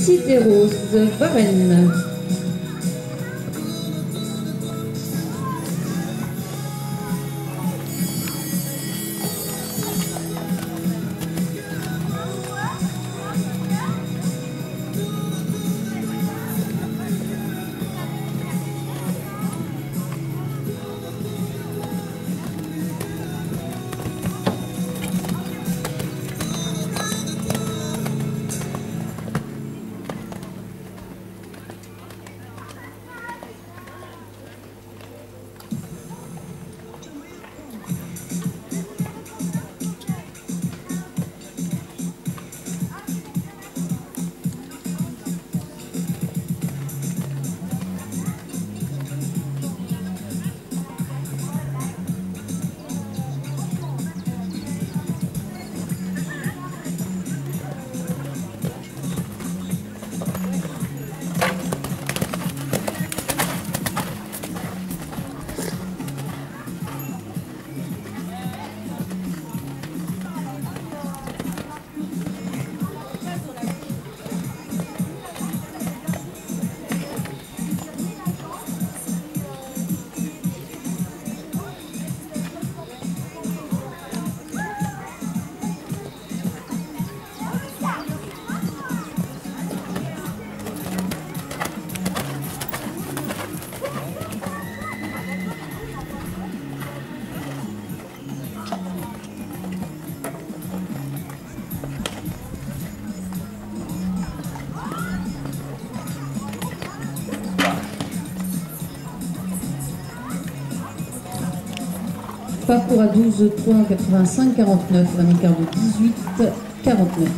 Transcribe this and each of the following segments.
Sideros de Parcours à 12 points, 85, 49, un écart de 18, 49.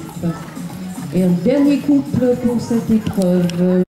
Et un dernier couple pour cette épreuve.